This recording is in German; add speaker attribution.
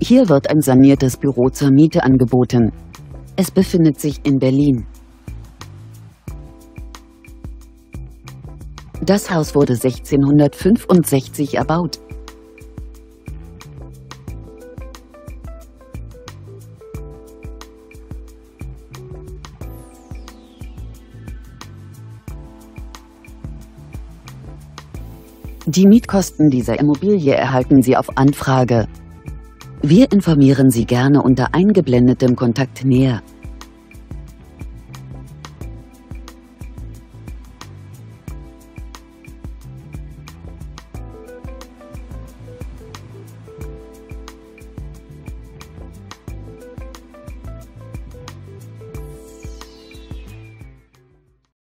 Speaker 1: Hier wird ein saniertes Büro zur Miete angeboten. Es befindet sich in Berlin. Das Haus wurde 1665 erbaut. Die Mietkosten dieser Immobilie erhalten Sie auf Anfrage. Wir informieren Sie gerne unter eingeblendetem Kontakt näher.